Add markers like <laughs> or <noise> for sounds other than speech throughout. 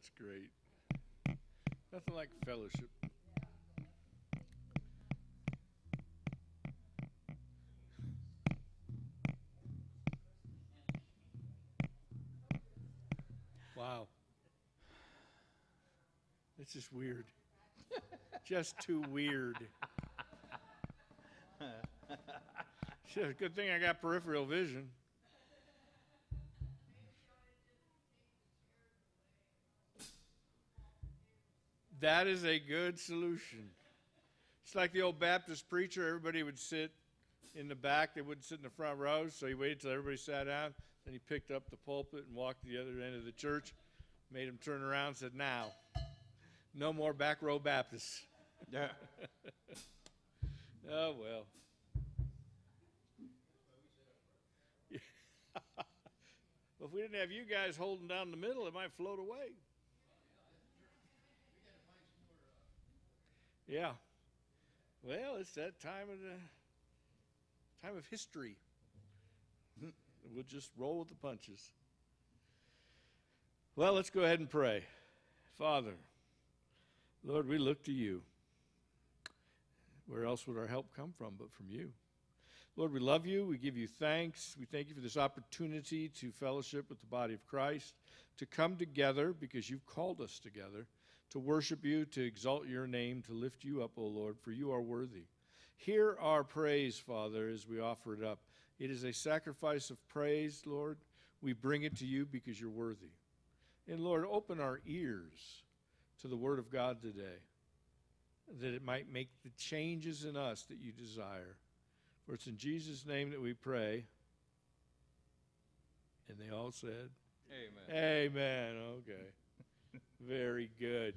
that's great. Nothing like fellowship. Wow. It's just weird. just too weird. <laughs> Good thing I got peripheral vision. That is a good solution. It's like the old Baptist preacher. Everybody would sit in the back. They wouldn't sit in the front row. So he waited till everybody sat down. Then he picked up the pulpit and walked to the other end of the church, made them turn around and said, Now, no more back row Baptists. <laughs> Yeah. oh, well. <laughs> well, if we didn't have you guys holding down the middle, it might float away. Yeah. Well, it's that time of the time of history. <laughs> We'll just roll with the punches. Well, let's go ahead and pray. Father, Lord, we look to you. Where else would our help come from but from you? Lord, we love you. We give you thanks. We thank you for this opportunity to fellowship with the body of Christ, to come together because you've called us together, to worship you, to exalt your name, to lift you up, O Lord, for you are worthy. Hear our praise, Father, as we offer it up. It is a sacrifice of praise, Lord. We bring it to you because you're worthy. And Lord, open our ears to the Word of God today that it might make the changes in us that you desire. For it's in Jesus' name that we pray. And they all said, Amen. Amen. Okay. Very good.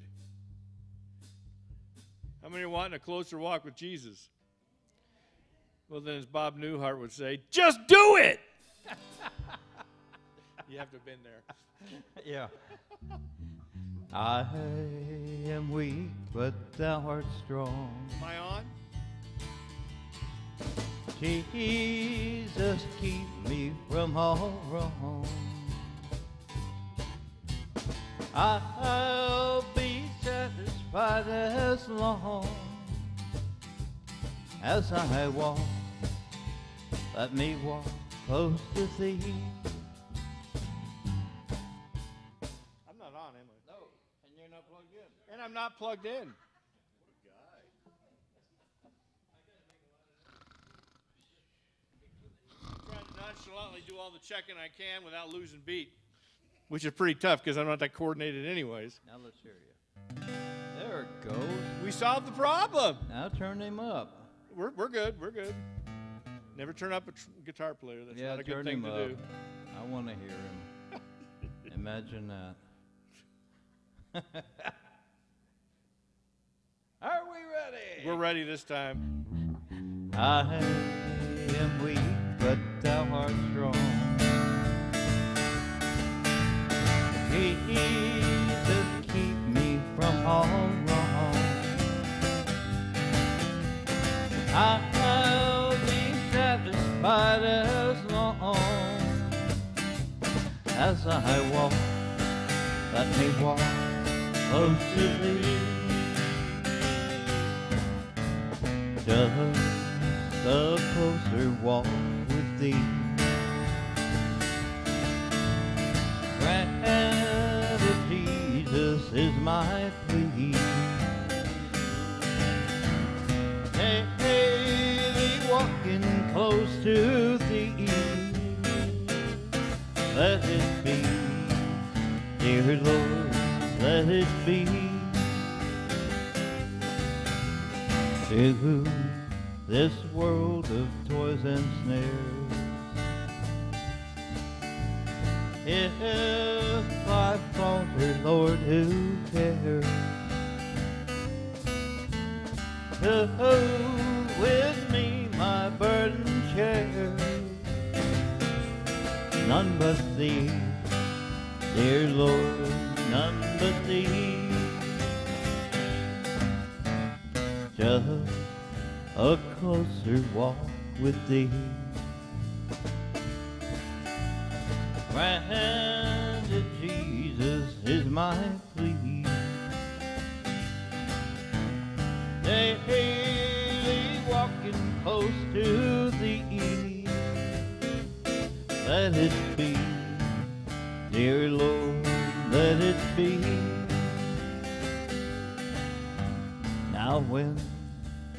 How many are wanting a closer walk with Jesus? Well, then, as Bob Newhart would say, just do it! <laughs> you have to have been there. <laughs> Yeah. I am weak, but thou art strong. Am I on? Jesus, keep me from all wrong. I'll be satisfied as long as I walk. Let me walk close to thee. I'm not on, am I? No, and you're not plugged in. And I'm not plugged in. What a guy! Trying nonchalantly do all the checking I can without losing beat, which is pretty tough because I'm not that coordinated, anyways. Now let's hear you. There it goes. We solved the problem. Now turn him up. We're, we're good. We're good. Never turn up a tr- guitar player. That's yeah, not a good thing to up. do. I want to hear him. <laughs> Imagine that. <laughs> Are we ready? We're ready this time. I am weak, but thou art strong. Jesus, keep me from all wrong. I'll be satisfied as long as I walk. Let me walk close to thee. Just a closer walk with thee. Granted, Jesus is my plea. Daily walking close to thee. Let it be, dear Lord, let it be. To this world of toys and snares. If I falter, Lord, who cares? To with me my burden share. None but thee, dear Lord, none but thee. Just a closer walk with thee. Granted, Jesus is my plea. Daily walking close to thee. Let it be, dear Lord, let it be. Now when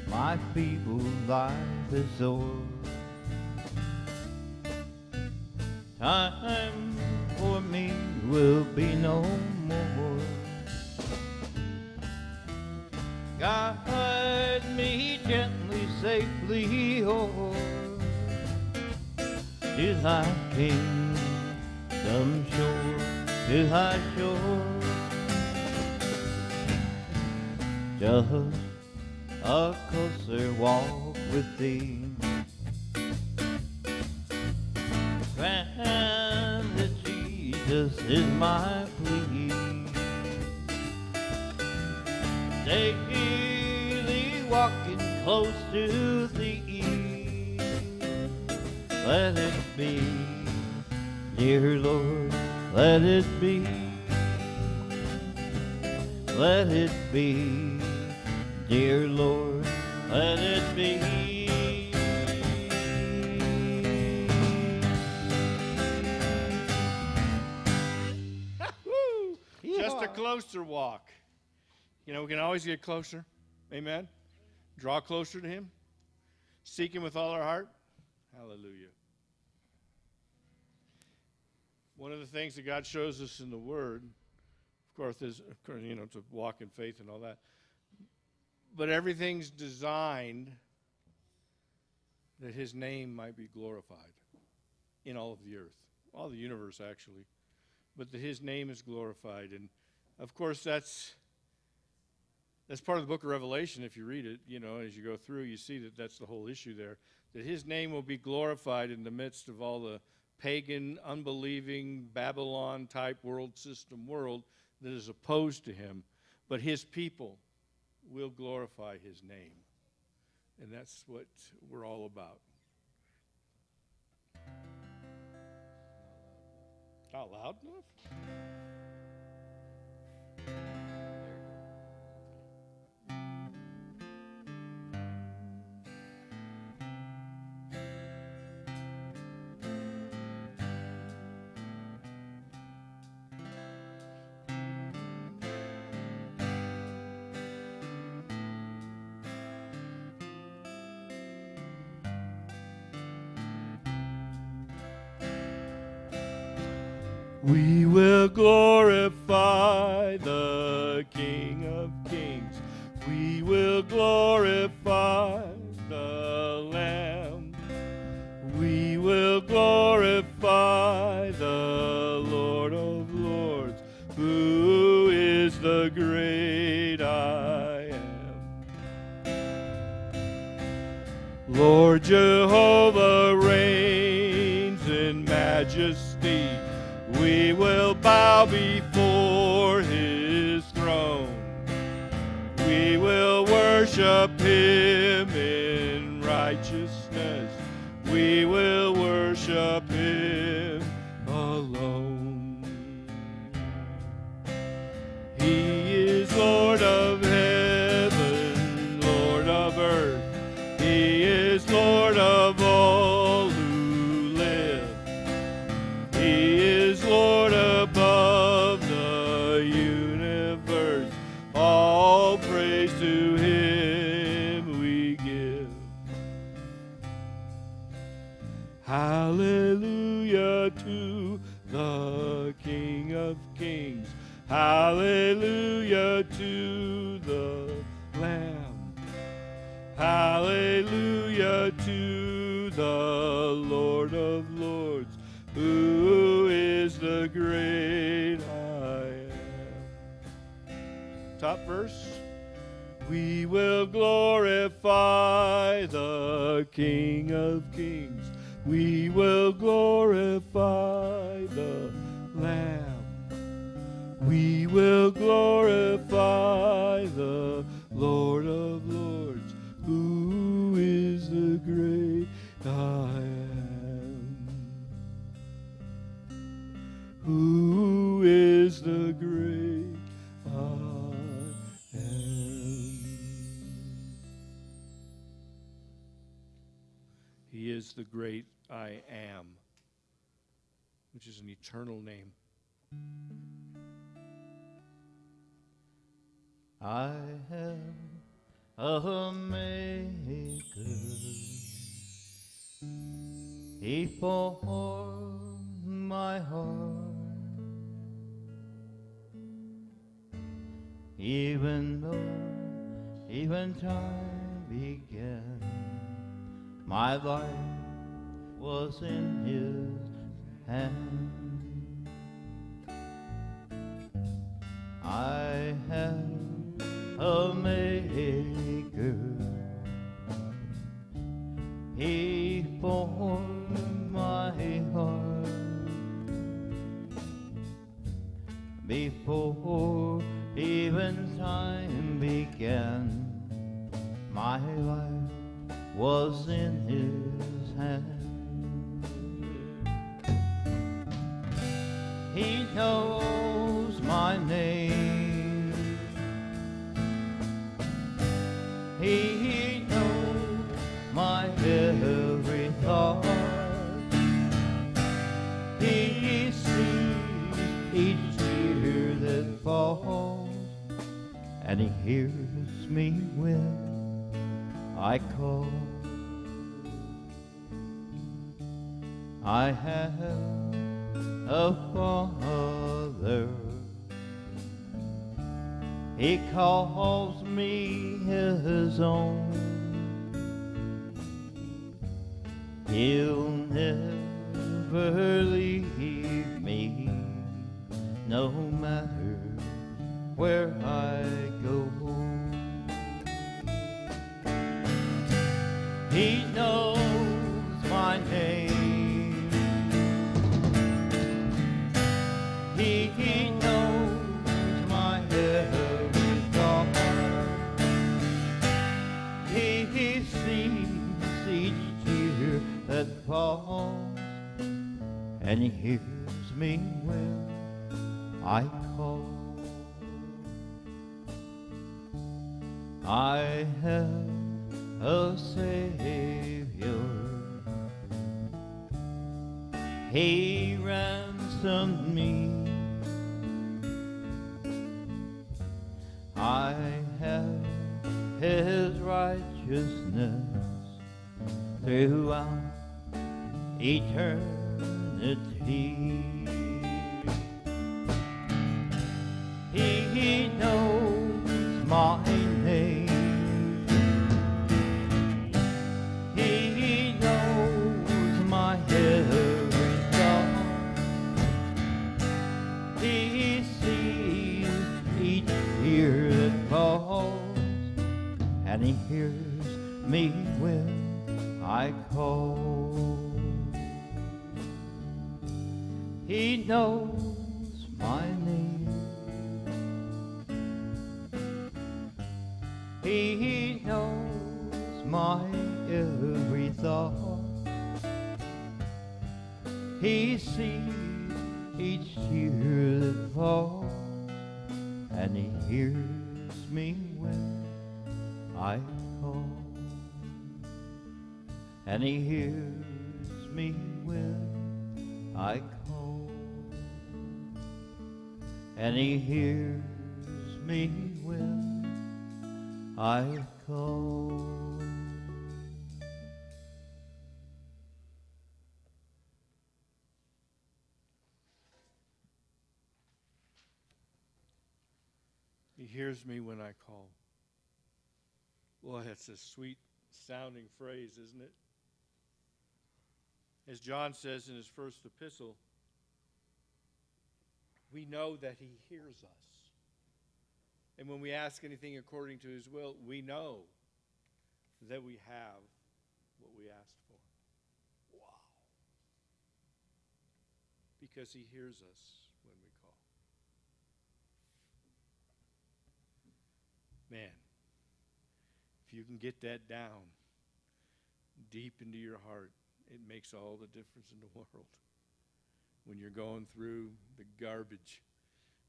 my feeble life is o'er, time for me will be no more. Guide me gently, safely oh, o'er to thy kingdom shore, to thy shore. Just a closer walk with thee. Is my plea. Daily walking close to thee. Let it be, dear Lord, let it be. Let it be, dear Lord, let it be. Closer walk. You know, we can always get closer. Amen. Draw closer to Him. Seek Him with all our heart. Hallelujah. One of the things that God shows us in the Word, of course, is of course, you know to walk in faith and all that. But everything's designed that His name might be glorified in all of the earth, all the universe actually but that his name is glorified. And of course, that's that's part of the book of Revelation. If you read it, you know, as you go through, you see that that's the whole issue there. That his name will be glorified in the midst of all the pagan, unbelieving, Babylon type world system world that is opposed to him. But his people will glorify his name. And that's what we're all about. Not loud enough? We will glorify before even time began. My life was in his hand. He knows and he hears me when I call. I have a father. He calls me his own. He'll never leave me, no matter where I go. He knows my name. He, he knows my every thought. He, he sees each tear that falls, and he hears me when I I have a Savior. He ransomed me. I have His righteousness throughout eternity. He hears me when I call. He knows He hears me when I call. And he hears me when I call. He hears me when I call. Boy, that's a sweet sounding phrase, isn't it? As John says in his first epistle, we know that he hears us. And when we ask anything according to his will, we know that we have what we asked for. Wow. Because he hears us when we call. Man, if you can get that down deep into your heart, it makes all the difference in the <laughs> world. When you're going through the garbage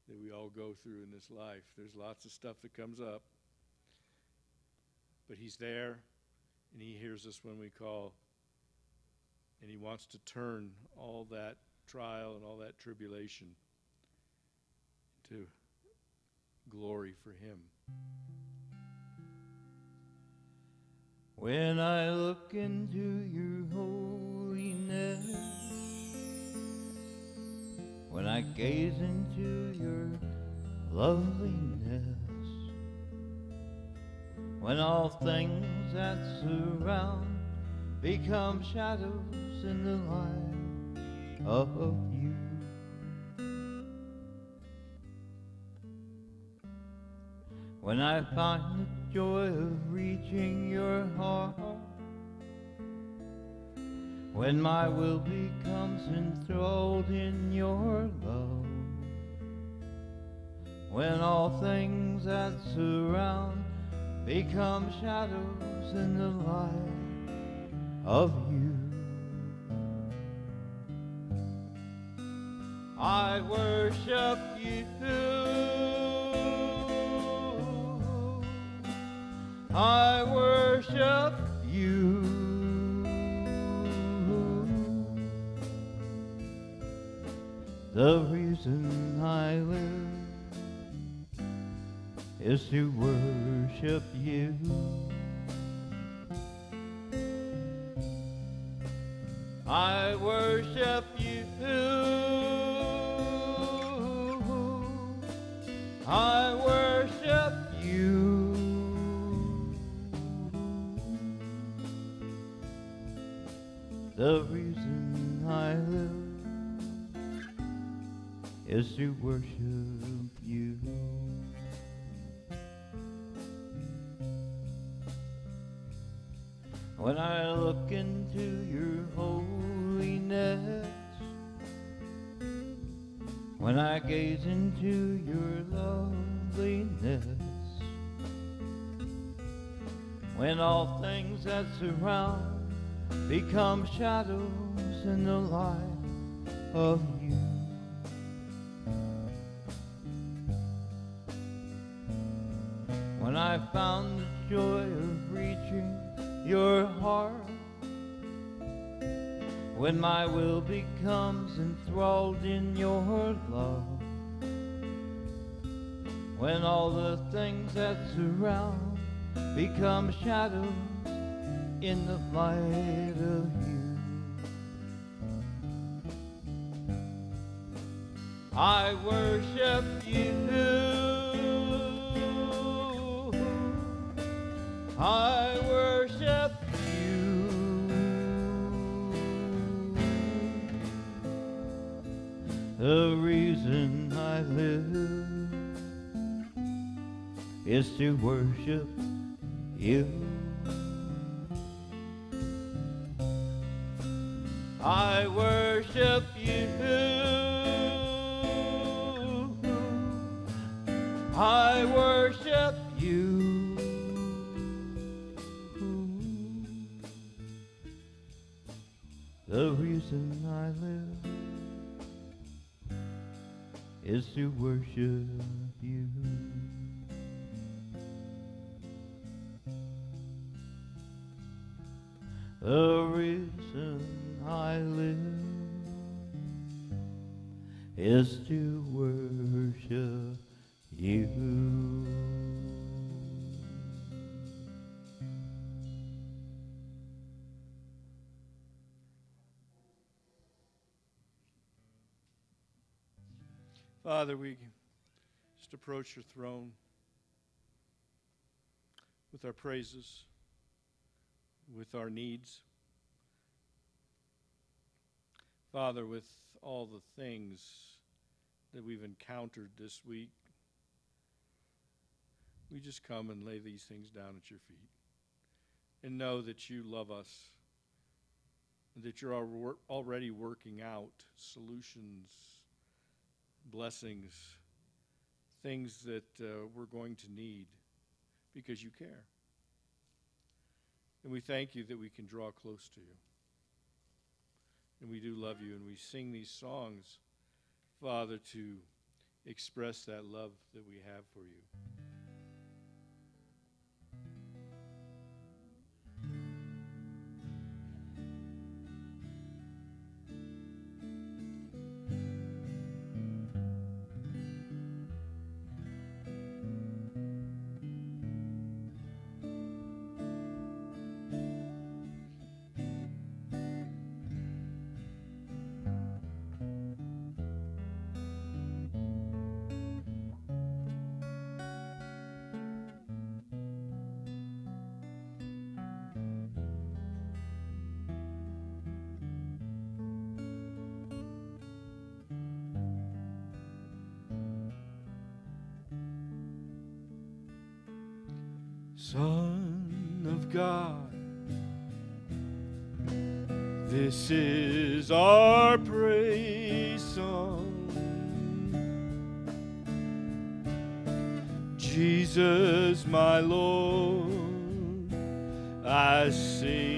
that we all go through in this life, there's lots of stuff that comes up. But He's there and He hears us when we call. And He wants to turn all that trial and all that tribulation to glory for Him. When I look into your holiness, when I gaze into your loveliness, when all things that surround become shadows in the light of you. When I find joy of reaching your heart, when my will becomes enthralled in your love, when all things that surround become shadows in the light of you. I worship you. I worship you. The reason I live is to worship you. I worship you. Is to worship you. When I look into your holiness, when I gaze into your loveliness, when all things that surround become shadows in the light of found the joy of reaching your heart, when my will becomes enthralled in your love, when all the things that surround become shadows in the light of you. I worship you. I worship you. The reason I live is to worship you. I worship to worship Father, we just approach your throne with our praises, with our needs. Father, with all the things that we've encountered this week, we just come and lay these things down at your feet and know that you love us, and that you're already working out solutions, blessings, things that uh, we're going to need because you care. And we thank you that we can draw close to you. And we do love you, and we sing these songs, Father, to express that love that we have for you. Son of God. This is our praise song. Jesus, my Lord, I sing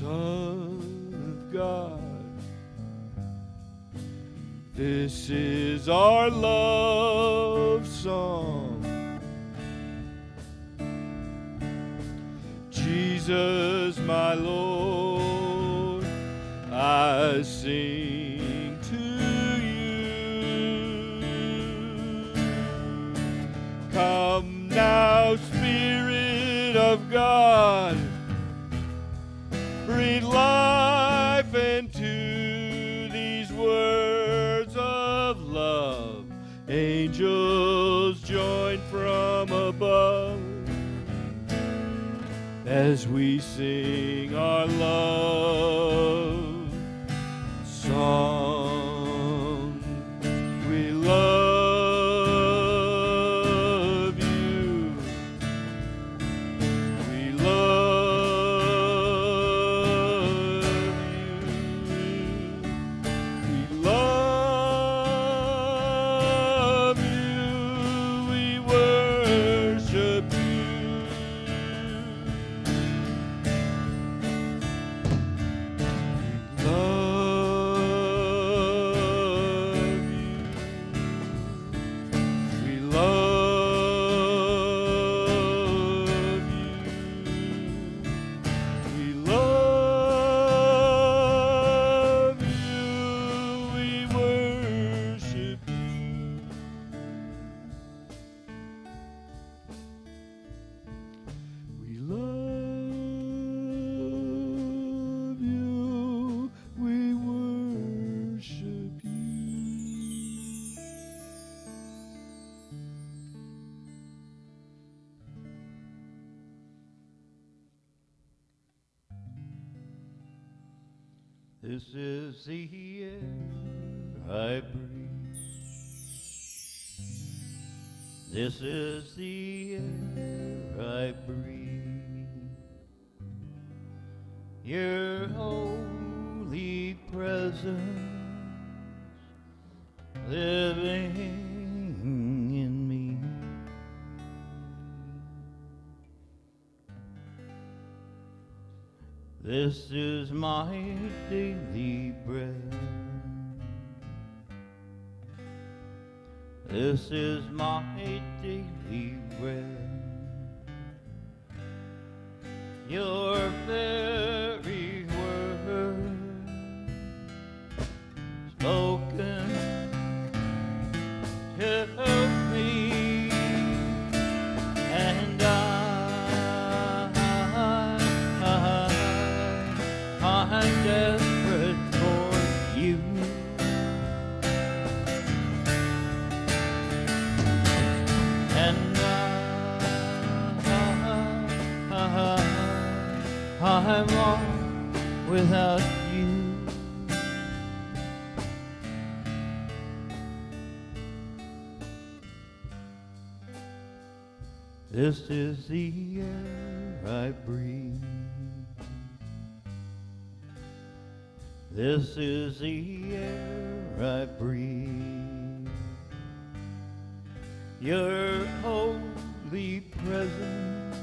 Son of God. This is our love song. Jesus, my Lord, I sing to you. Come now, Spirit of God as we sing our love the air I breathe. This is the air I breathe. Your holy presence living in me. This is my daily bread. This is my daily bread. Your This is the air I breathe. This is the air I breathe. Your holy presence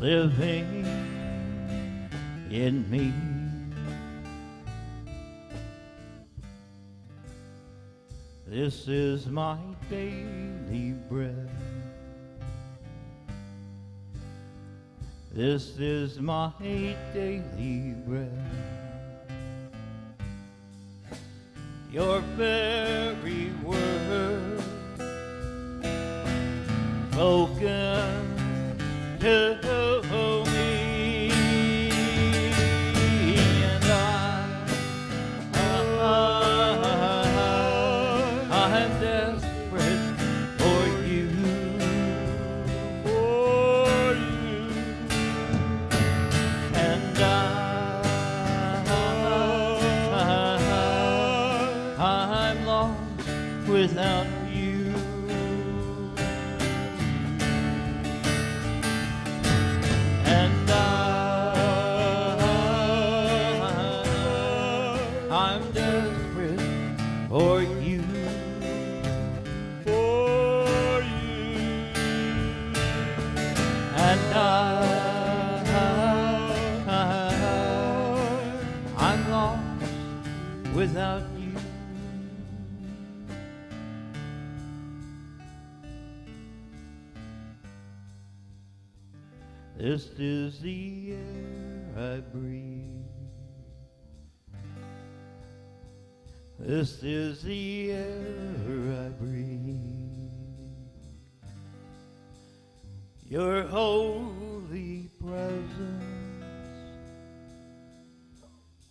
living in me. This is my daily bread. This is my daily bread. Your very word spoken This is the air I breathe. This is the air I breathe. Your holy presence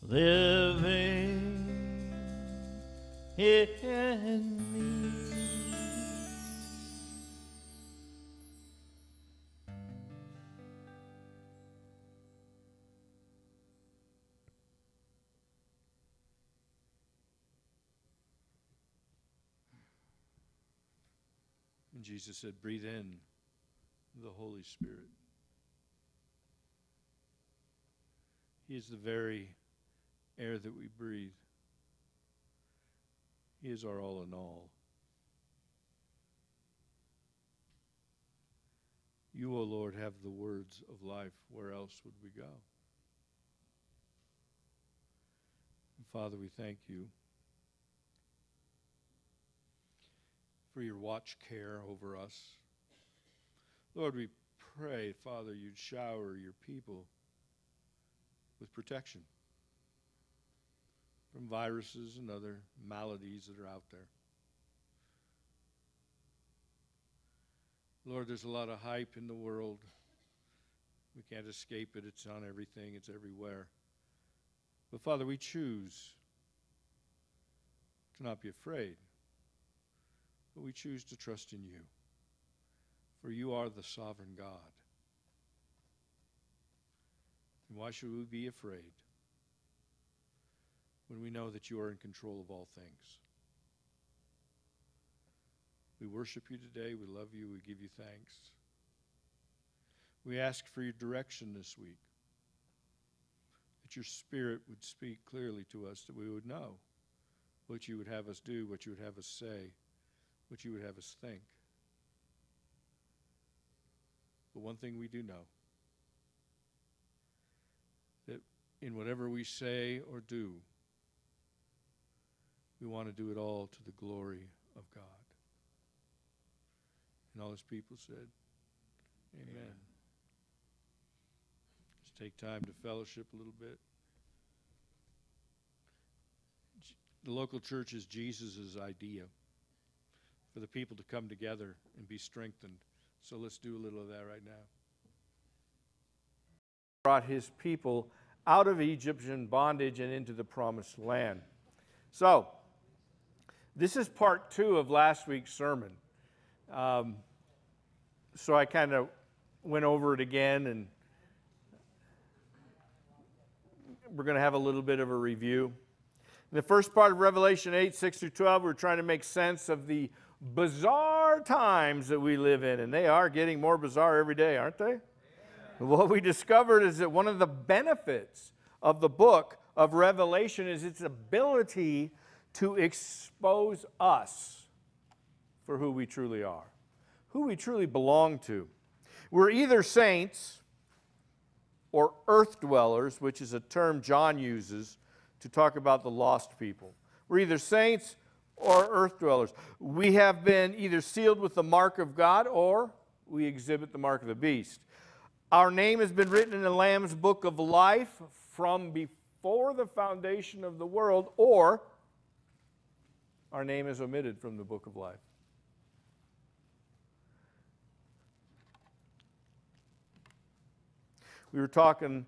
living in Jesus said, Breathe in the Holy Spirit. He is the very air that we breathe. He is our all in all. You, O Lord, have the words of life. Where else would we go? Father, we thank you for your watch care over us. Lord, we pray, Father, you'd shower your people with protection from viruses and other maladies that are out there. Lord, there's a lot of hype in the world. We can't escape it. It's on everything, it's everywhere. But Father, we choose to not be afraid, but we choose to trust in you. For you are the sovereign God. And why should we be afraid when we know that you are in control of all things? We worship you today. We love you. We give you thanks. We ask for your direction this week, that your Spirit would speak clearly to us, that we would know what you would have us do, what you would have us say, what you would have us think. But one thing we do know that in whatever we say or do, we want to do it all to the glory of God. And all his people said, Amen. Amen. Let's take time to fellowship a little bit. The local church is Jesus' idea for the people to come together and be strengthened. So let's do a little of that right now. Brought his people out of Egyptian bondage and into the promised land. So, this is part two of last week's sermon. Um, so I kind of went over it again, and we're going to have a little bit of a review. In the first part of Revelation 8, 6 through 12, we're trying to make sense of the bizarre times that we live in, and they are getting more bizarre every day, aren't they? What we discovered is that one of the benefits of the book of Revelation is its ability to expose us for who we truly are, who we truly belong to. We're either saints or earth dwellers, which is a term John uses to talk about the lost people. We're either saints or earth dwellers. We have been either sealed with the mark of God or we exhibit the mark of the beast. Our name has been written in the Lamb's book of life from before the foundation of the world, or our name is omitted from the book of life. We were talking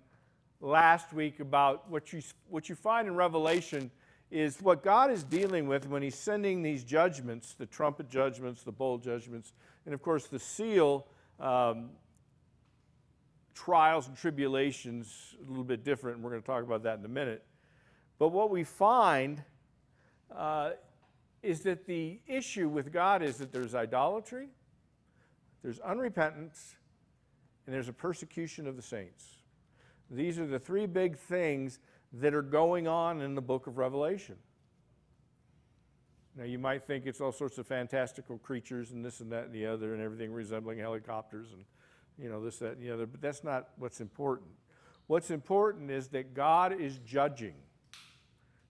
last week about what you, what you find in Revelation is what God is dealing with when He's sending these judgments the trumpet judgments, the bowl judgments, and of course the seal um, trials and tribulations, a little bit different, we're going to talk about that in a minute. But what we find uh, is that the issue with God is that there's idolatry, there's unrepentance, and there's a persecution of the saints. These are the three big things that are going on in the book of Revelation. Now, you might think it's all sorts of fantastical creatures and this and that and the other and everything resembling helicopters and, you know, this, that, and the other, but that's not what's important. What's important is that God is judging.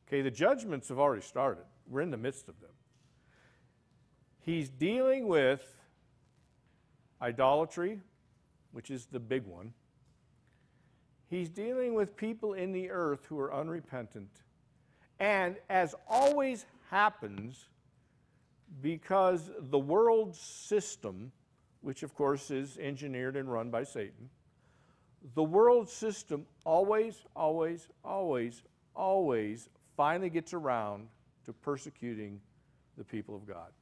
Okay, the judgments have already started, we're in the midst of them. He's dealing with idolatry, which is the big one. He's dealing with people in the earth who are unrepentant. And as always happens, because the world system, which of course is engineered and run by Satan, the world system always, always, always, always finally gets around to persecuting the people of God.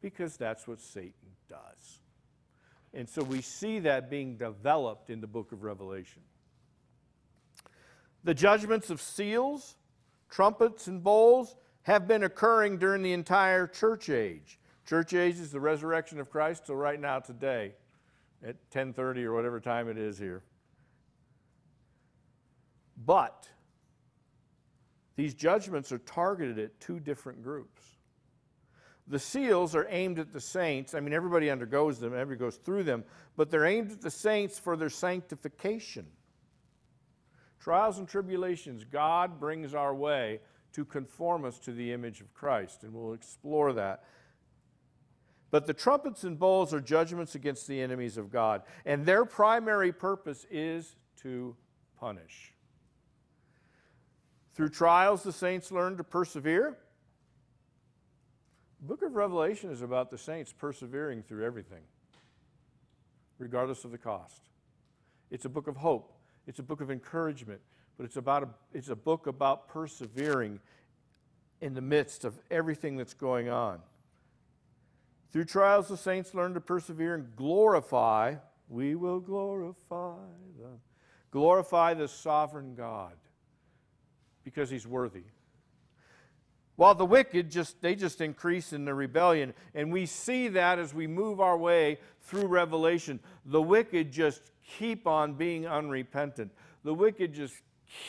Because that's what Satan does. And so we see that being developed in the book of Revelation. The judgments of seals, trumpets, and bowls have been occurring during the entire church age. Church age is the resurrection of Christ till right now today at 10:30 or whatever time it is here. But these judgments are targeted at two different groups. The seals are aimed at the saints. I mean, everybody undergoes them, everybody goes through them, but they're aimed at the saints for their sanctification. Trials and tribulations, God brings our way to conform us to the image of Christ, and we'll explore that. But the trumpets and bowls are judgments against the enemies of God, and their primary purpose is to punish. Through trials, the saints learn to persevere. The book of Revelation is about the saints persevering through everything, regardless of the cost. It's a book of hope, it's a book of encouragement, but it's, about a, it's a book about persevering in the midst of everything that's going on. Through trials, the saints learn to persevere and glorify. We will glorify the, glorify the sovereign God because he's worthy. While the wicked just they just increase in the rebellion, and we see that as we move our way through Revelation. The wicked just keep on being unrepentant. The wicked just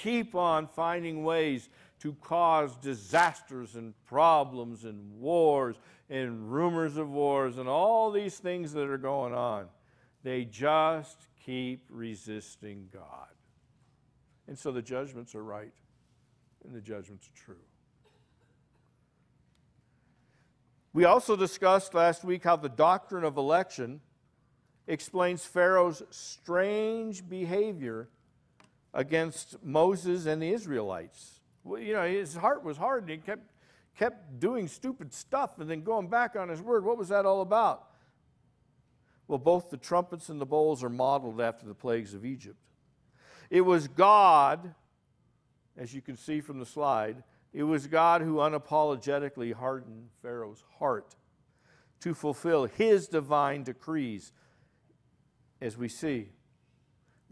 keep on finding ways to cause disasters and problems and wars and rumors of wars and all these things that are going on. They just keep resisting God. And so the judgments are right and the judgments are true. We also discussed last week how the doctrine of election explains Pharaoh's strange behavior against Moses and the Israelites. Well, you know, his heart was hard and he kept, kept doing stupid stuff and then going back on his word. What was that all about? Well, both the trumpets and the bowls are modeled after the plagues of Egypt. It was God, as you can see from the slide, it was God who unapologetically hardened Pharaoh's heart to fulfill his divine decrees. As we see,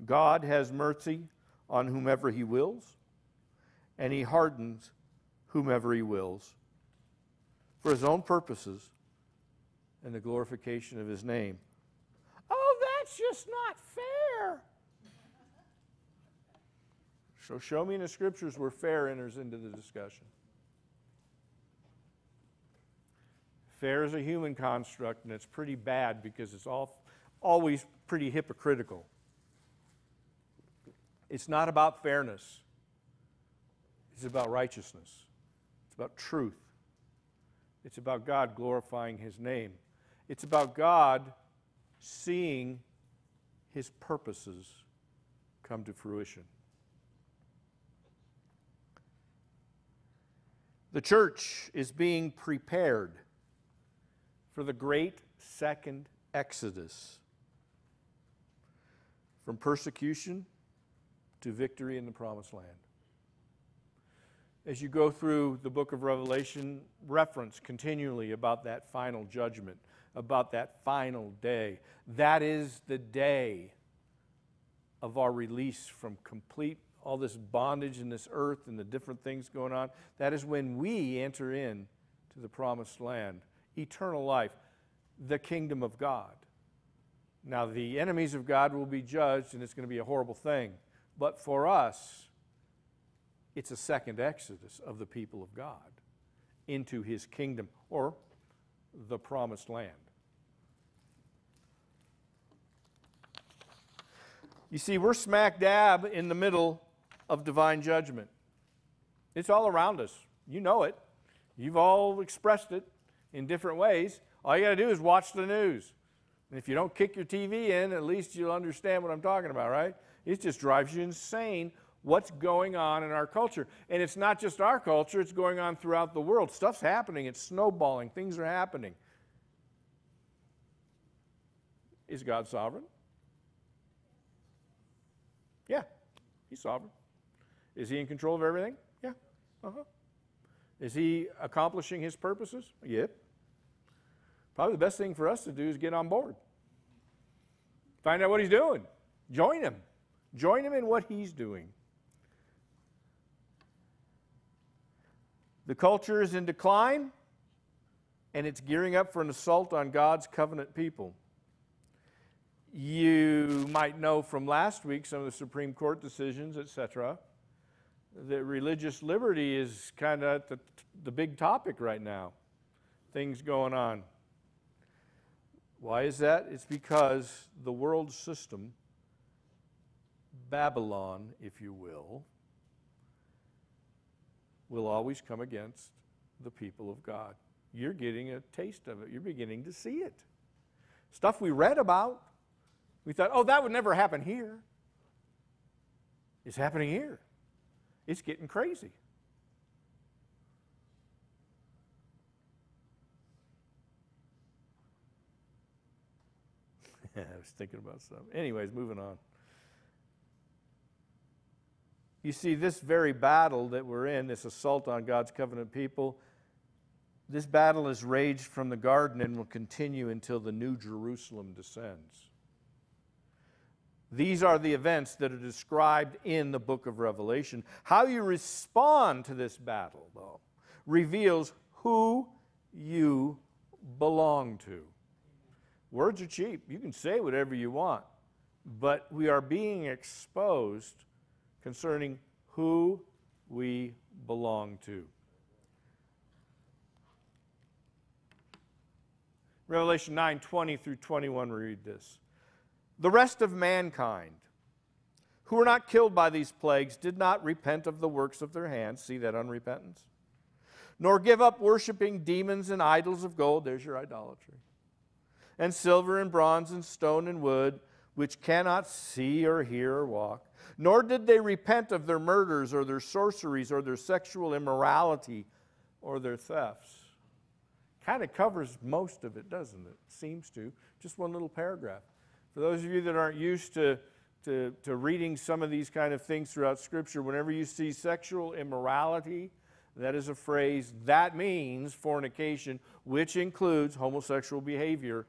God has mercy on whomever he wills, and he hardens whomever he wills for his own purposes and the glorification of his name. Oh, that's just not fair. So show me in the scriptures where fair enters into the discussion. Fair is a human construct, and it's pretty bad because it's all, always pretty hypocritical. It's not about fairness, it's about righteousness, it's about truth, it's about God glorifying His name, it's about God seeing His purposes come to fruition. The church is being prepared for the great second exodus from persecution to victory in the promised land. As you go through the book of Revelation, reference continually about that final judgment, about that final day. That is the day of our release from complete all this bondage in this earth and the different things going on. That is when we enter in to the promised land, eternal life, the kingdom of God. Now, the enemies of God will be judged, and it's going to be a horrible thing. But for us, it's a second exodus of the people of God into his kingdom or the promised land. You see, we're smack dab in the middle of divine judgment. It's all around us. You know it. You've all expressed it in different ways. All you got to do is watch the news. And if you don't kick your TV in, at least you'll understand what I'm talking about, right? It just drives you insane what's going on in our culture. And it's not just our culture, it's going on throughout the world. Stuff's happening, it's snowballing, things are happening. Is God sovereign? Yeah, He's sovereign. Is He in control of everything? Yeah. Uh huh. Is He accomplishing His purposes? Yep. Probably the best thing for us to do is get on board. Find out what he's doing. Join him. Join him in what he's doing. The culture is in decline, and it's gearing up for an assault on God's covenant people. You might know from last week some of the Supreme Court decisions, etc., that religious liberty is kind of the, the big topic right now. Things going on. Why is that? It's because the world system, Babylon, if you will, will always come against the people of God. You're getting a taste of it. You're beginning to see it. Stuff we read about, we thought, oh, that would never happen here. It's happening here. It's getting crazy. <laughs> I was thinking about something. Anyways, moving on. You see, this very battle that we're in, this assault on God's covenant people, this battle is raged from the garden and will continue until the new Jerusalem descends. These are the events that are described in the book of Revelation. How you respond to this battle, though, reveals who you belong to. Words are cheap. You can say whatever you want. But we are being exposed concerning who we belong to. Revelation 9 20 through 21, we read this. The rest of mankind, who were not killed by these plagues, did not repent of the works of their hands. See that unrepentance? Nor give up worshiping demons and idols of gold. There's your idolatry and silver and bronze and stone and wood, which cannot see or hear or walk. Nor did they repent of their murders or their sorceries or their sexual immorality or their thefts. Kind of covers most of it, doesn't it? Seems to. Just one little paragraph. For those of you that aren't used to, to, to reading some of these kind of things throughout Scripture, whenever you see sexual immorality, that is a phrase that means fornication, which includes homosexual behavior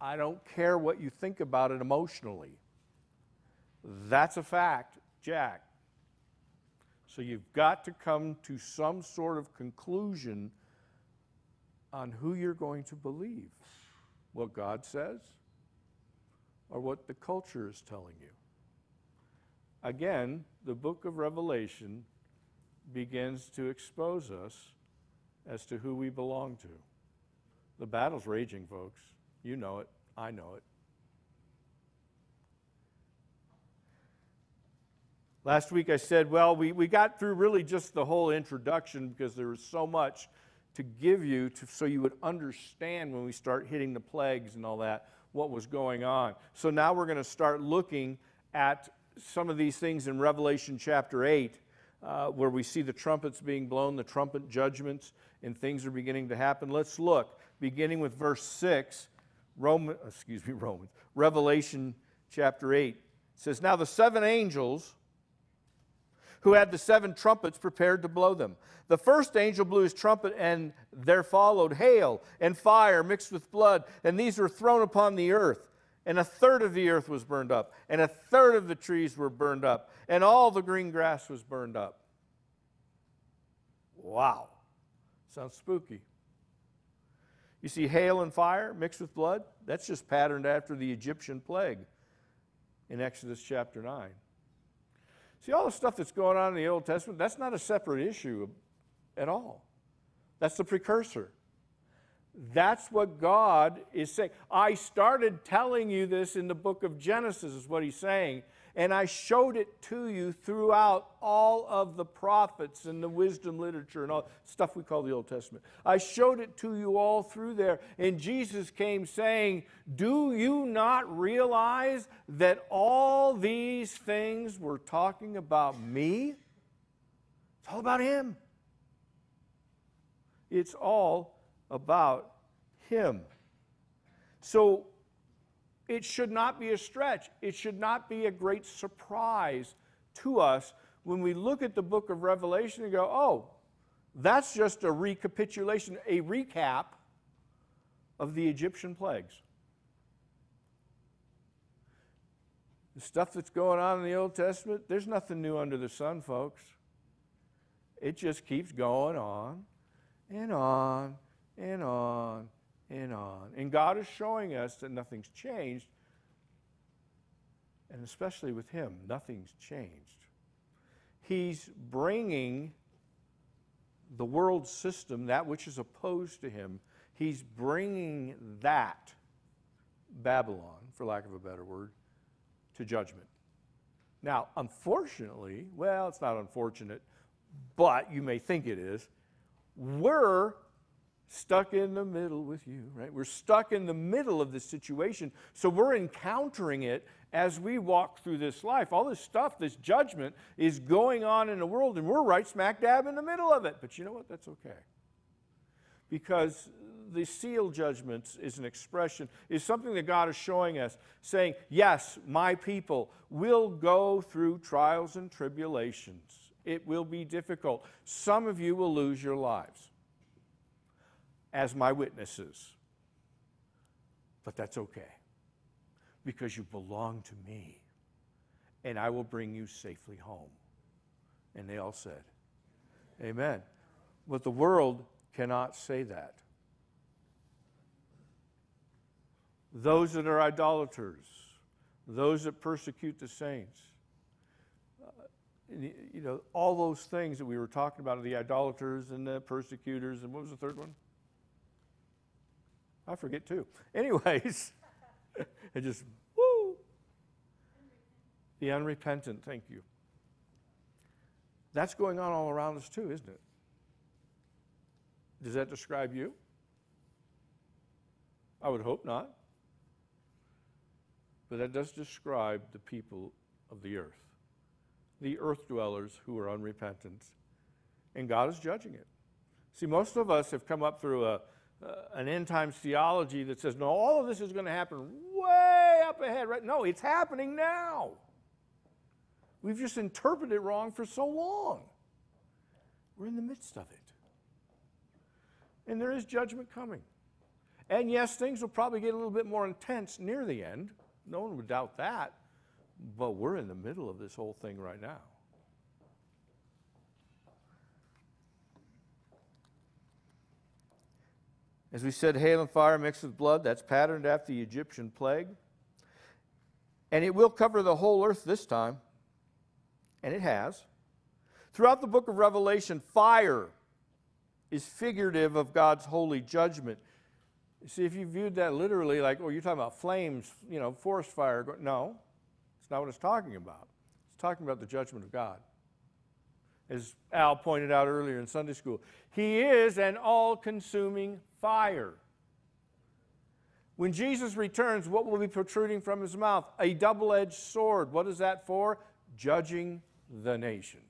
I don't care what you think about it emotionally. That's a fact, Jack. So you've got to come to some sort of conclusion on who you're going to believe what God says or what the culture is telling you. Again, the book of Revelation begins to expose us as to who we belong to. The battle's raging, folks. You know it. I know it. Last week I said, well, we, we got through really just the whole introduction because there was so much to give you to, so you would understand when we start hitting the plagues and all that what was going on. So now we're going to start looking at some of these things in Revelation chapter 8, uh, where we see the trumpets being blown, the trumpet judgments, and things are beginning to happen. Let's look, beginning with verse 6, Roman, excuse me, <laughs> Romans, Revelation chapter 8. It says, Now the seven angels who had the seven trumpets prepared to blow them. The first angel blew his trumpet, and there followed hail and fire mixed with blood, and these were thrown upon the earth. And a third of the earth was burned up, and a third of the trees were burned up, and all the green grass was burned up. Wow. Sounds spooky. You see hail and fire mixed with blood? That's just patterned after the Egyptian plague in Exodus chapter 9. See, all the stuff that's going on in the Old Testament, that's not a separate issue at all. That's the precursor. That's what God is saying. I started telling you this in the book of Genesis, is what he's saying and I showed it to you throughout all of the prophets and the wisdom literature and all stuff we call the Old Testament. I showed it to you all through there. And Jesus came saying, Do you not realize that all these things were talking about me? It's all about Him. It's all about Him. So it should not be a stretch. It should not be a great surprise to us when we look at the book of Revelation and go, oh, that's just a recapitulation, a recap of the Egyptian plagues. The stuff that's going on in the Old Testament, there's nothing new under the sun, folks. It just keeps going on and on and on and on. And God is showing us that nothing's changed, and especially with Him, nothing's changed. He's bringing the world system, that which is opposed to Him, He's bringing that, Babylon, for lack of a better word, to judgment. Now, unfortunately, well, it's not unfortunate, but you may think it is, we're stuck in the middle with you, right? We're stuck in the middle of this situation. So we're encountering it as we walk through this life. All this stuff, this judgment is going on in the world, and we're right smack dab in the middle of it. But you know what? That's okay. Because the seal judgments is an expression, is something that God is showing us, saying, Yes, my people will go through trials and tribulations. It will be difficult. Some of you will lose your lives as my witnesses. But that's okay because you belong to me and I will bring you safely home. And they all said, Amen. But the world cannot say that. Those that are idolaters, those that persecute the saints, uh, you know, all those things that we were talking about the idolaters and the persecutors, and what was the third one? I forget too. <laughs> Anyways, <laughs> it just, woo. The unrepentant, thank you. That's going on all around us too, isn't it? Does that describe you? I would hope not. But that does describe the people of the earth, the earth dwellers who are unrepentant. And God is judging it. See, most of us have come up through a Uh, an end times theology that says, no, all of this is going to happen way up ahead. Right? No, it's happening now. We've just interpreted it wrong for so long. We're in the midst of it. And there is judgment coming. And yes, things will probably get a little bit more intense near the end. No one would doubt that. But we're in the middle of this whole thing right now. As we said, hail and fire mixed with blood, that's patterned after the Egyptian plague. And it will cover the whole earth this time. And it has. Throughout the book of Revelation, fire is figurative of God's holy judgment. See, if you viewed that literally, like, oh, you're talking about flames, you know, forest fire. No, it's not what it's talking about. It's talking about the judgment of God. As Al pointed out earlier in Sunday school, He is an all consuming fire. When Jesus returns, what will be protruding from his mouth? A double edged sword. What is that for? Judging the nations.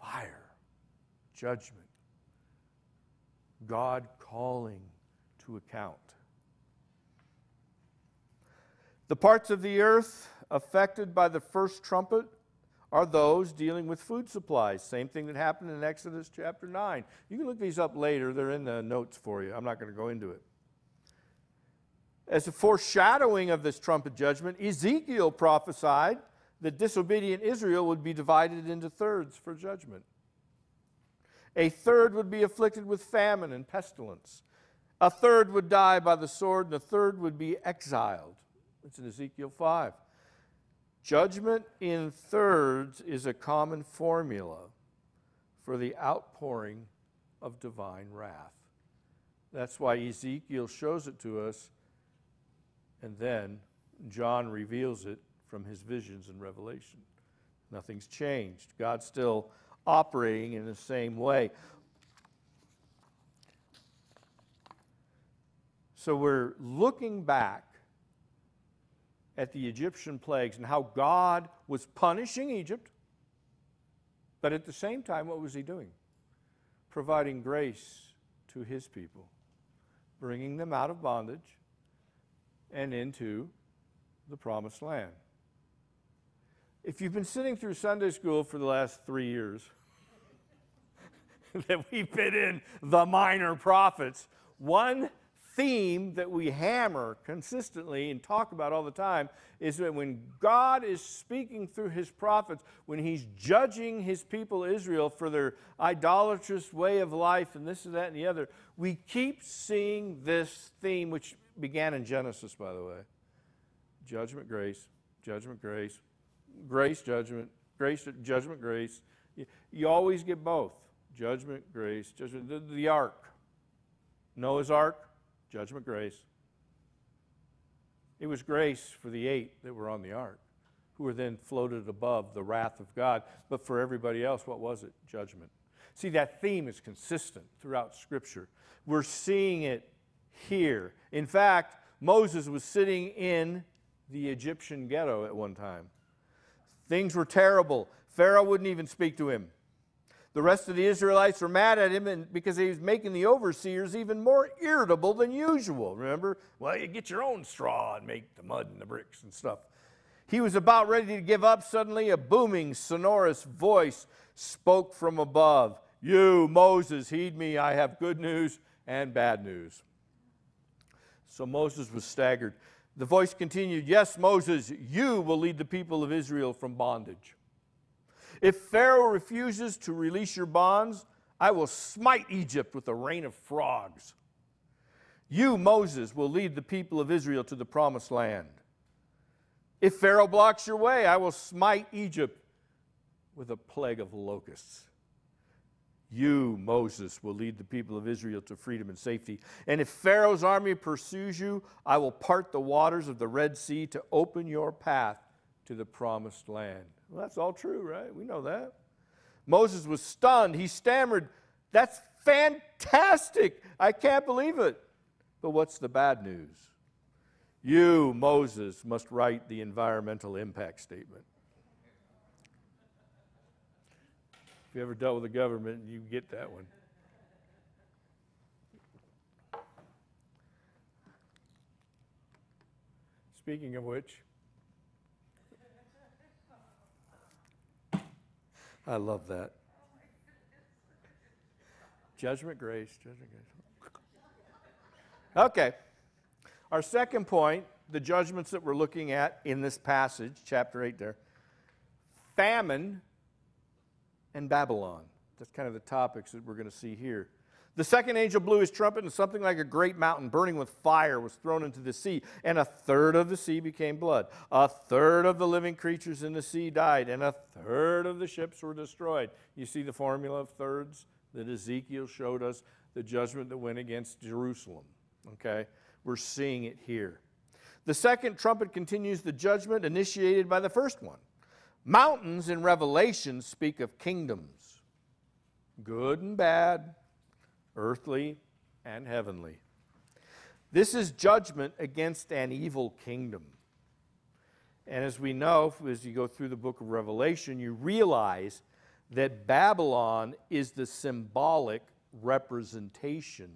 Fire, judgment. God calling to account. The parts of the earth affected by the first trumpet are those dealing with food supplies. Same thing that happened in Exodus chapter 9. You can look these up later, they're in the notes for you. I'm not going to go into it. As a foreshadowing of this trumpet judgment, Ezekiel prophesied that disobedient Israel would be divided into thirds for judgment. A third would be afflicted with famine and pestilence. A third would die by the sword, and a third would be exiled. It's in Ezekiel 5. Judgment in thirds is a common formula for the outpouring of divine wrath. That's why Ezekiel shows it to us, and then John reveals it from his visions and revelation. Nothing's changed. God's still operating in the same way. So we're looking back at the Egyptian plagues and how God was punishing Egypt, but at the same time, what was He doing? Providing grace to His people, bringing them out of bondage and into the promised land. If you've been sitting through Sunday school for the last three years, <laughs> that we've been in the minor prophets, one theme that we hammer consistently and talk about all the time is that when God is speaking through his prophets, when he's judging his people Israel for their idolatrous way of life and this and that and the other, we keep seeing this theme, which began in Genesis, by the way judgment, grace, judgment, grace, grace, judgment, grace, judgment, grace. You, always get both judgment, grace, judgment. The, the ark, Noah's ark, judgment, grace. It was grace for the eight that were on the ark, who were then floated above the wrath of God. But for everybody else, what was it? Judgment. See, that theme is consistent throughout Scripture. We're seeing it here. In fact, Moses was sitting in the Egyptian ghetto at one time. Things were terrible. Pharaoh wouldn't even speak to him. The rest of the Israelites were mad at him and because he was making the overseers even more irritable than usual. Remember? Well, you get your own straw and make the mud and the bricks and stuff. He was about ready to give up. Suddenly, a booming, sonorous voice spoke from above You, Moses, heed me. I have good news and bad news. So Moses was staggered. The voice continued Yes, Moses, you will lead the people of Israel from bondage. If Pharaoh refuses to release your bonds, I will smite Egypt with a rain of frogs. You, Moses, will lead the people of Israel to the promised land. If Pharaoh blocks your way, I will smite Egypt with a plague of locusts. You, Moses, will lead the people of Israel to freedom and safety. And if Pharaoh's army pursues you, I will part the waters of the Red Sea to open your path to the promised land. Well, that's all true, right? We know that. Moses was stunned. He stammered, That's fantastic. I can't believe it. But what's the bad news? You, Moses, must write the environmental impact statement. If you ever dealt with the government, you get that one. Speaking of which, I love that. Judgment grace, judgment grace. Okay. Our second point, the judgments that we're looking at in this passage, chapter 8 there. Famine and Babylon. That's kind of the topics that we're going to see here. The second angel blew his trumpet, and something like a great mountain burning with fire was thrown into the sea, and a third of the sea became blood. A third of the living creatures in the sea died, and a third of the ships were destroyed. You see the formula of thirds that Ezekiel showed us, the judgment that went against Jerusalem. Okay? We're seeing it here. The second trumpet continues the judgment initiated by the first one. Mountains in Revelation speak of kingdoms, good and bad, earthly and heavenly. This is judgment against an evil kingdom. And as we know, as you go through the book of Revelation, you realize that Babylon is the symbolic representation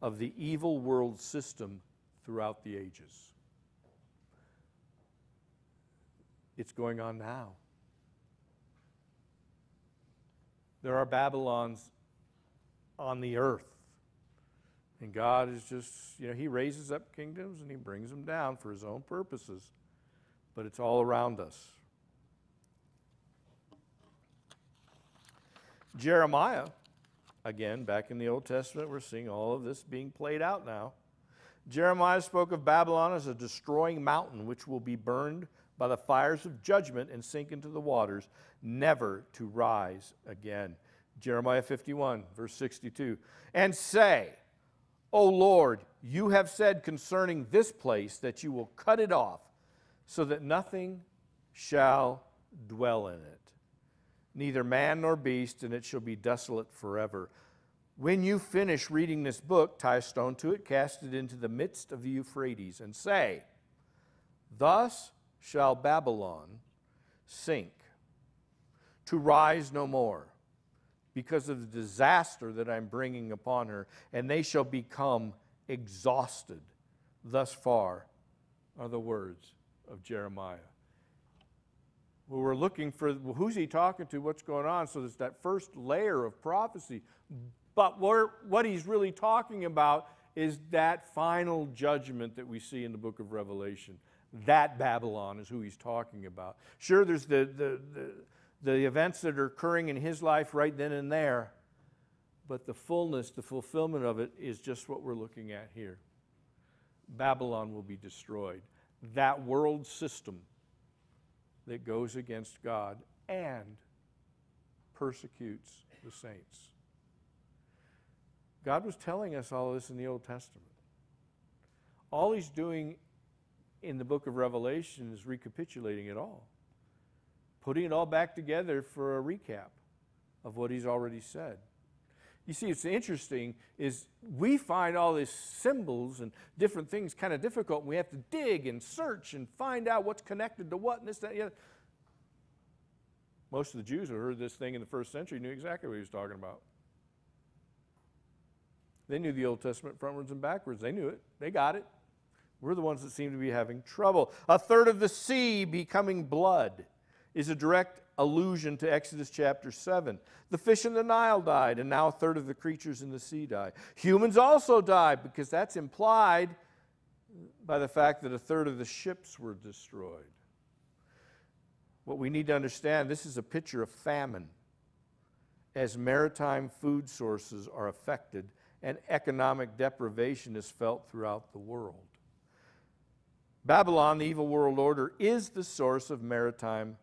of the evil world system throughout the ages. It's going on now. There are Babylons on the earth. And God is just, you know, He raises up kingdoms and He brings them down for His own purposes. But it's all around us. Jeremiah, again, back in the Old Testament, we're seeing all of this being played out now. Jeremiah spoke of Babylon as a destroying mountain which will be burned by the fires of judgment and sink into the waters, never to rise again. Jeremiah 51, verse 62. And say, O Lord, you have said concerning this place that you will cut it off, so that nothing shall dwell in it, neither man nor beast, and it shall be desolate forever. When you finish reading this book, tie a stone to it, cast it into the midst of the Euphrates, and say, Thus shall Babylon sink, to rise no more, because of the disaster that I'm bringing upon her, and they shall become exhausted. Thus far are the words of Jeremiah. Well, we're looking for well, who's he talking to, what's going on. So there's that first layer of prophecy. But what he's really talking about is that final judgment that we see in the book of Revelation. That Babylon is who he's talking about. Sure, there's the, the, the, the events that are occurring in his life right then and there, but the fullness, the fulfillment of it is just what we're looking at here. Babylon will be destroyed. That world system that goes against God and persecutes the saints. God was telling us all this in the Old Testament. All he's doing in the book of Revelation is recapitulating it all, putting it all back together for a recap of what he's already said. You see, it's interesting is we find all these symbols and different things kind of difficult, and we have to dig and search and find out what's connected to what and this, that, yeah. Most of the Jews who heard this thing in the first century knew exactly what he was talking about. They knew the Old Testament frontwards and backwards. They knew it. They got it. We're the ones that seem to be having trouble. A third of the sea becoming blood is a direct allusion to Exodus chapter 7. The fish in the Nile died, and now a third of the creatures in the sea die. Humans also died because that's implied by the fact that a third of the ships were destroyed. What we need to understand this is a picture of famine as maritime food sources are affected and economic deprivation is felt throughout the world. Babylon, the evil world order, is the source of maritime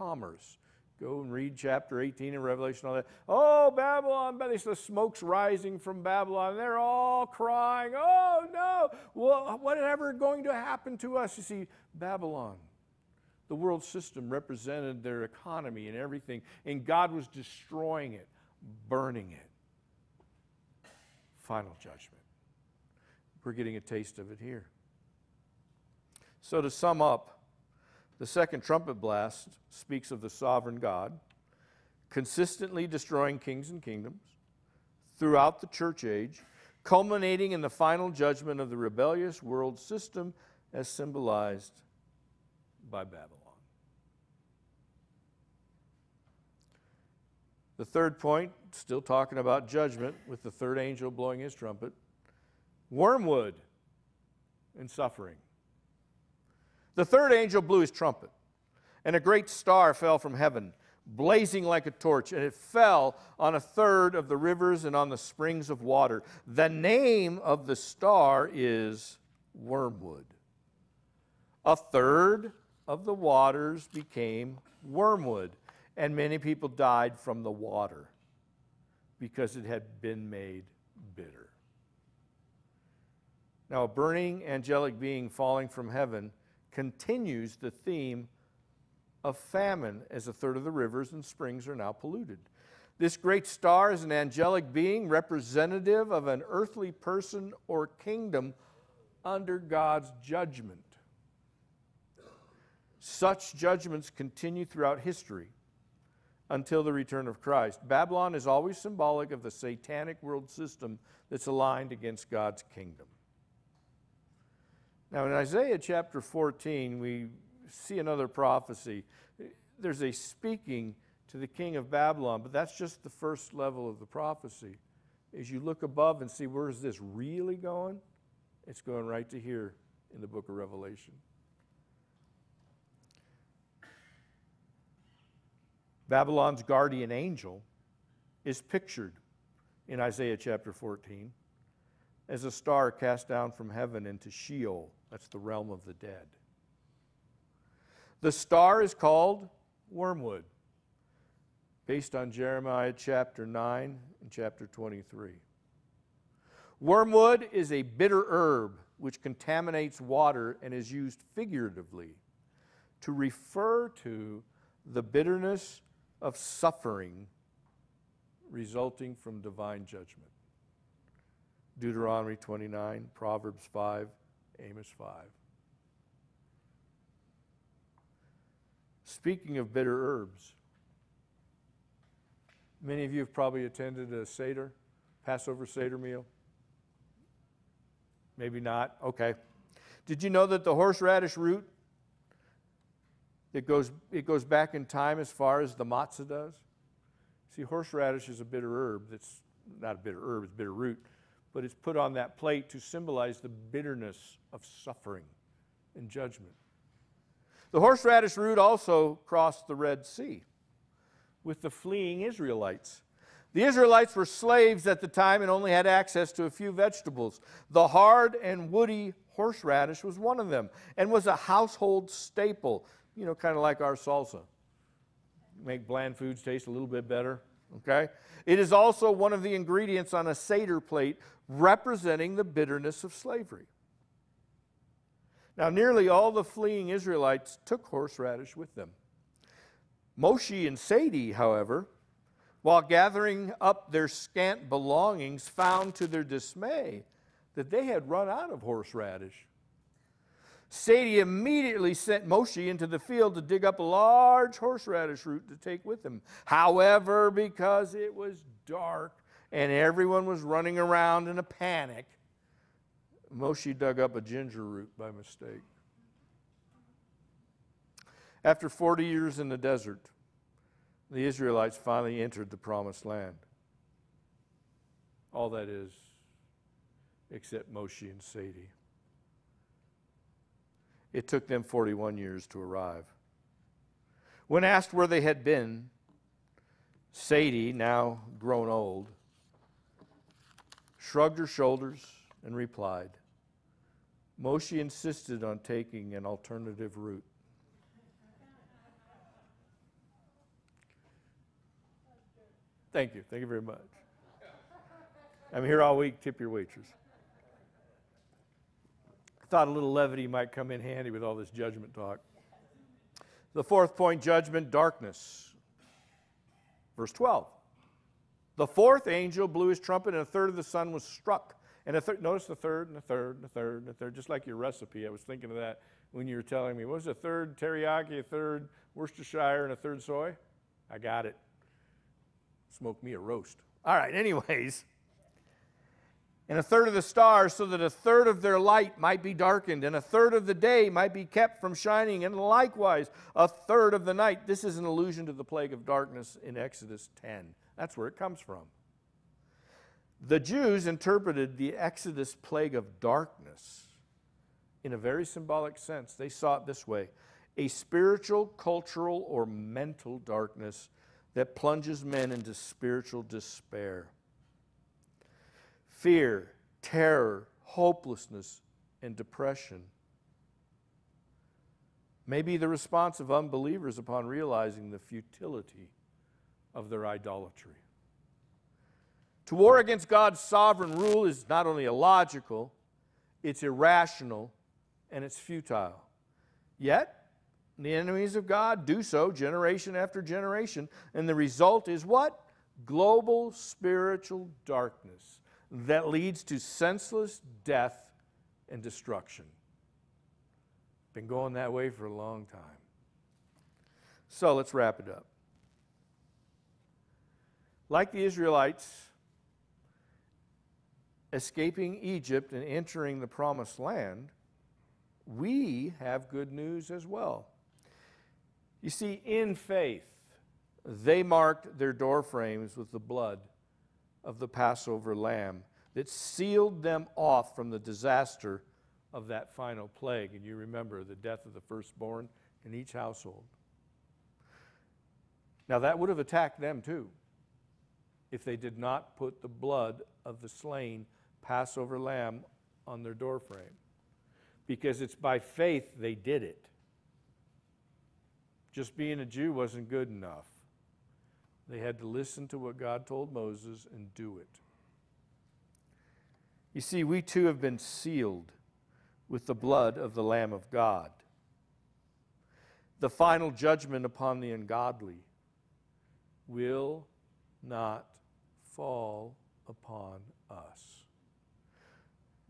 commerce. Go and read chapter 18 in Revelation, all that. Oh, Babylon, the smoke's rising from Babylon. They're all crying, oh no, well, whatever going to happen to us? You see, Babylon, the world system represented their economy and everything, and God was destroying it, burning it. Final judgment. We're getting a taste of it here. So, to sum up, the second trumpet blast speaks of the sovereign God consistently destroying kings and kingdoms throughout the church age, culminating in the final judgment of the rebellious world system as symbolized by Babylon. The third point, still talking about judgment with the third angel blowing his trumpet wormwood and suffering. The third angel blew his trumpet, and a great star fell from heaven, blazing like a torch, and it fell on a third of the rivers and on the springs of water. The name of the star is Wormwood. A third of the waters became wormwood, and many people died from the water because it had been made bitter. Now, a burning angelic being falling from heaven continues the theme of famine, as a third of the rivers and springs are now polluted. This great star is an angelic being representative of an earthly person or kingdom under God's judgment. Such judgments continue throughout history until the return of Christ. Babylon is always symbolic of the satanic world system that's aligned against God's kingdom. Now, in Isaiah chapter 14, we see another prophecy. There's a speaking to the king of Babylon, but that's just the first level of the prophecy. As you look above and see where is this really going, it's going right to here in the book of Revelation. Babylon's guardian angel is pictured in Isaiah chapter 14 as a star cast down from heaven into Sheol. That's the realm of the dead. The star is called wormwood, based on Jeremiah chapter 9 and chapter 23. Wormwood is a bitter herb which contaminates water and is used figuratively to refer to the bitterness of suffering resulting from divine judgment. Deuteronomy 29, Proverbs 5, Amos 5. Speaking of bitter herbs, many of you have probably attended a Seder, Passover Seder meal. Maybe not. Okay. Did you know that the horseradish root it goes, it goes back in time as far as the matzah does. See, horseradish is a bitter herb that's not a bitter herb, it's bitter root, but it's put on that plate to symbolize the bitterness of suffering and judgment. The horseradish root also crossed the Red Sea with the fleeing Israelites. The Israelites were slaves at the time and only had access to a few vegetables. The hard and woody horseradish was one of them and was a household staple you know, kind of like our salsa. Make bland foods taste a little bit better, okay? It is also one of the ingredients on a Seder plate representing the bitterness of slavery. Now, nearly all the fleeing Israelites took horseradish with them. Moshe and Sadie, however, while gathering up their scant belongings, found to their dismay that they had run out of horseradish. Sadie immediately sent Moshe into the field to dig up a large horseradish root to take with him. However, because it was dark and everyone was running around in a panic, Moshe dug up a ginger root by mistake. After 40 years in the desert, the Israelites finally entered the promised land. All that is, except Moshe and Sadie. It took them 41 years to arrive. When asked where they had been, Sadie, now grown old, shrugged her shoulders and replied, Moshe insisted on taking an alternative route. Thank you. Thank you very much. I'm here all week. Tip your waitress I thought a little levity might come in handy with all this judgment talk. The fourth point judgment, darkness. Verse 12. The fourth angel blew his trumpet, and a third of the sun was struck. And a third, notice the third, and the third, and the third, and the third, just like your recipe. I was thinking of that when you were telling me. What was a third teriyaki, a third Worcestershire, and a third soy? I got it. Smoke me a roast. All right, anyways and a third of the stars, so that a third of their light might be darkened, and a third of the day might be kept from shining, and likewise a third of the night. This is an allusion to the plague of darkness in Exodus 10. That's where it comes from. The Jews interpreted the Exodus plague of darkness in a very symbolic sense. They saw it this way a spiritual, cultural, or mental darkness that plunges men into spiritual despair fear, terror, hopelessness, and depression may be the response of unbelievers upon realizing the futility of their idolatry. To war against God's sovereign rule is not only illogical, it's irrational, and it's futile. Yet, the enemies of God do so generation after generation. And the result is what? Global spiritual darkness that leads to senseless death and destruction. Been going that way for a long time. So let's wrap it up. Like the Israelites escaping Egypt and entering the promised land, we have good news as well. You see, in faith, they marked their door frames with the blood of the Passover lamb that sealed them off from the disaster of that final plague. And you remember the death of the firstborn in each household. Now, that would have attacked them too if they did not put the blood of the slain Passover lamb on their doorframe. Because it's by faith they did it. Just being a Jew wasn't good enough. They had to listen to what God told Moses and do it. You see, we too have been sealed with the blood of the Lamb of God. The final judgment upon the ungodly will not fall upon us.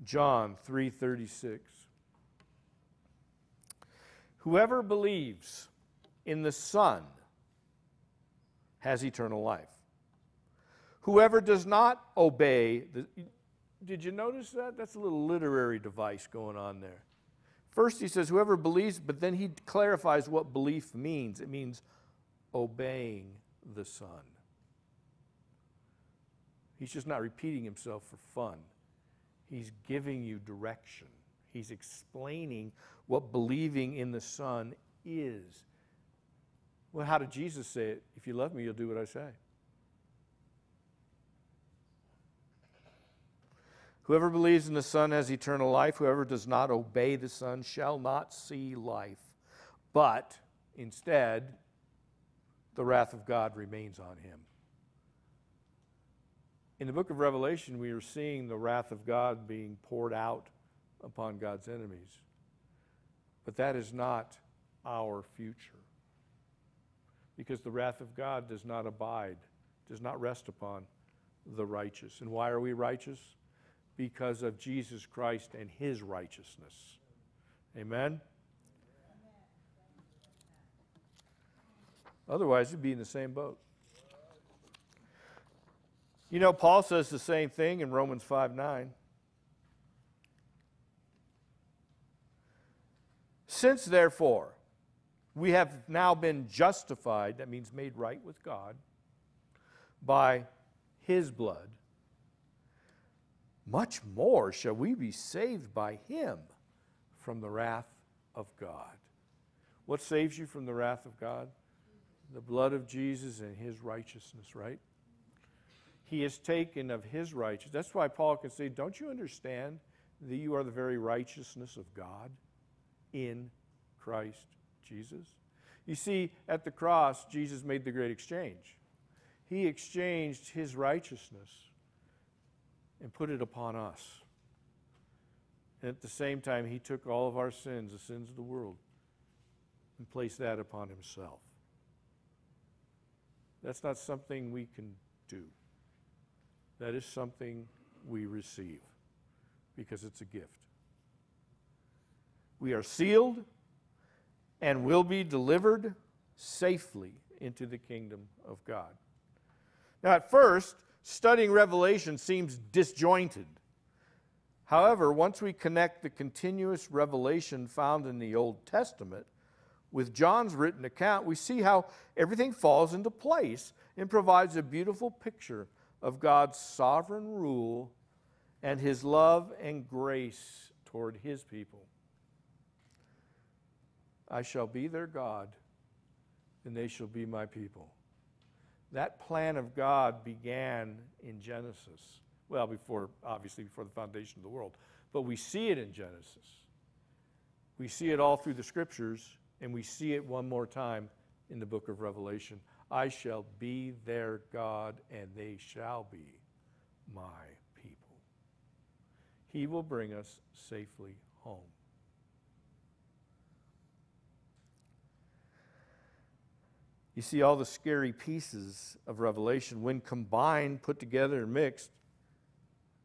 John 3:36 Whoever believes in the Son has eternal life. Whoever does not obey the did you notice that? That's a little literary device going on there. First, he says, whoever believes, but then he clarifies what belief means. It means obeying the Son. He's just not repeating himself for fun, he's giving you direction. He's explaining what believing in the Son is. Well, how did Jesus say it? If you love me, you'll do what I say. Whoever believes in the Son has eternal life. Whoever does not obey the Son shall not see life, but instead, the wrath of God remains on him. In the book of Revelation, we are seeing the wrath of God being poured out upon God's enemies. But that is not our future. Because the wrath of God does not abide, does not rest upon the righteous. And why are we righteous? because of Jesus Christ and his righteousness. Amen? Otherwise, you'd be in the same boat. You know, Paul says the same thing in Romans 5 9. Since, therefore, we have now been justified, that means made right with God, by his blood, much more shall we be saved by him from the wrath of God. What saves you from the wrath of God? The blood of Jesus and his righteousness, right? He has taken of his righteousness. That's why Paul can say, Don't you understand that you are the very righteousness of God in Christ Jesus? You see, at the cross, Jesus made the great exchange. He exchanged his righteousness and put it upon us. And at the same time, he took all of our sins, the sins of the world, and placed that upon himself. That's not something we can do. That is something we receive because it's a gift. We are sealed and will be delivered safely into the kingdom of God. Now, at first, studying Revelation seems disjointed. However, once we connect the continuous revelation found in the Old Testament with John's written account, we see how everything falls into place and provides a beautiful picture of God's sovereign rule and his love and grace toward his people. I shall be their God, and they shall be my people. That plan of God began in Genesis. Well, before, obviously, before the foundation of the world. But we see it in Genesis. We see it all through the scriptures, and we see it one more time in the book of Revelation. I shall be their God, and they shall be my people. He will bring us safely home. You see, all the scary pieces of Revelation, when combined, put together, and mixed,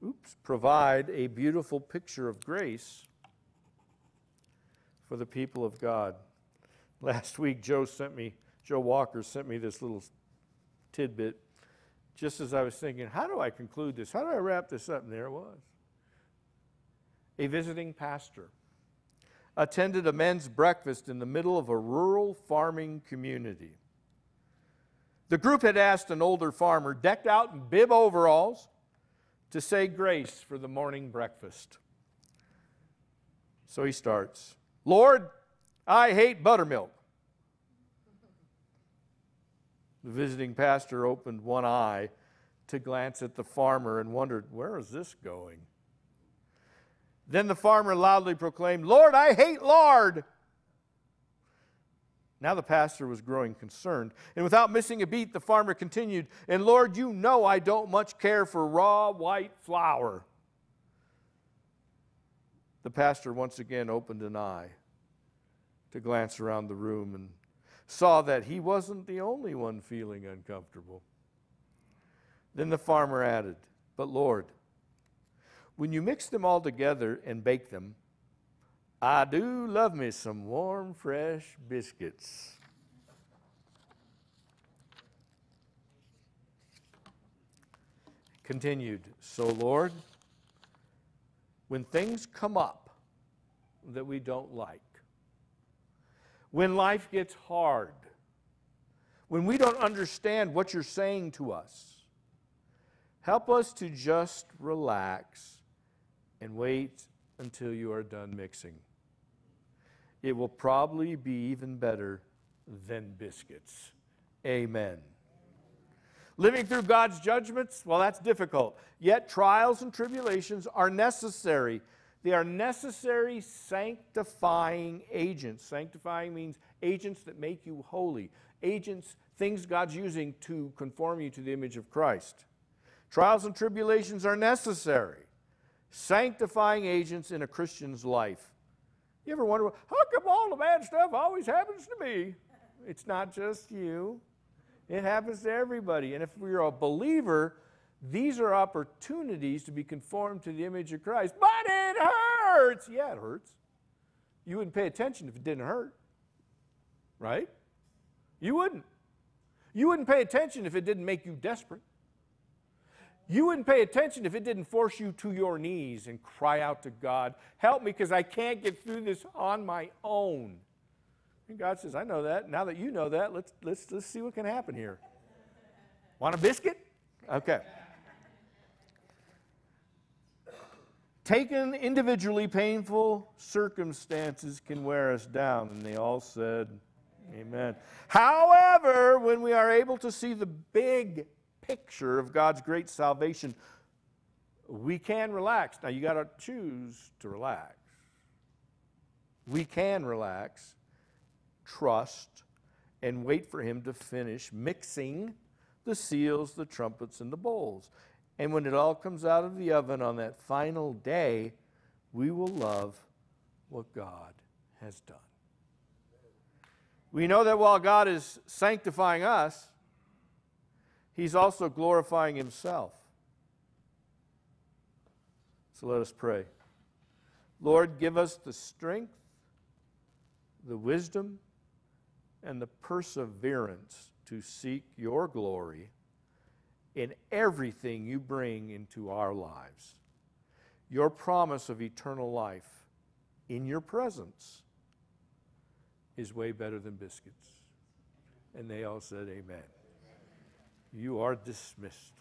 oops, provide a beautiful picture of grace for the people of God. Last week, Joe sent me, Joe Walker sent me this little tidbit just as I was thinking, how do I conclude this? How do I wrap this up? And there it was. A visiting pastor attended a men's breakfast in the middle of a rural farming community. The group had asked an older farmer, decked out in bib overalls, to say grace for the morning breakfast. So he starts Lord, I hate buttermilk. The visiting pastor opened one eye to glance at the farmer and wondered, Where is this going? Then the farmer loudly proclaimed, Lord, I hate lard. Now the pastor was growing concerned, and without missing a beat, the farmer continued, And Lord, you know I don't much care for raw white flour. The pastor once again opened an eye to glance around the room and saw that he wasn't the only one feeling uncomfortable. Then the farmer added, But Lord, when you mix them all together and bake them, I do love me some warm, fresh biscuits. Continued, so Lord, when things come up that we don't like, when life gets hard, when we don't understand what you're saying to us, help us to just relax and wait until you are done mixing. It will probably be even better than biscuits. Amen. Living through God's judgments, well, that's difficult. Yet trials and tribulations are necessary. They are necessary sanctifying agents. Sanctifying means agents that make you holy, agents, things God's using to conform you to the image of Christ. Trials and tribulations are necessary sanctifying agents in a Christian's life. You ever wonder, how come all the bad stuff always happens to me? It's not just you, it happens to everybody. And if we're a believer, these are opportunities to be conformed to the image of Christ. But it hurts. Yeah, it hurts. You wouldn't pay attention if it didn't hurt, right? You wouldn't. You wouldn't pay attention if it didn't make you desperate. You wouldn't pay attention if it didn't force you to your knees and cry out to God, Help me because I can't get through this on my own. And God says, I know that. Now that you know that, let's, let's, let's see what can happen here. Want a biscuit? Okay. Taken individually, painful circumstances can wear us down. And they all said, Amen. However, when we are able to see the big picture of God's great salvation, we can relax. Now, you got to choose to relax. We can relax, trust, and wait for Him to finish mixing the seals, the trumpets, and the bowls. And when it all comes out of the oven on that final day, we will love what God has done. We know that while God is sanctifying us, he's also glorifying himself. So let us pray. Lord, give us the strength, the wisdom, and the perseverance to seek your glory in everything you bring into our lives. Your promise of eternal life in your presence is way better than biscuits. And they all said, Amen. You are dismissed.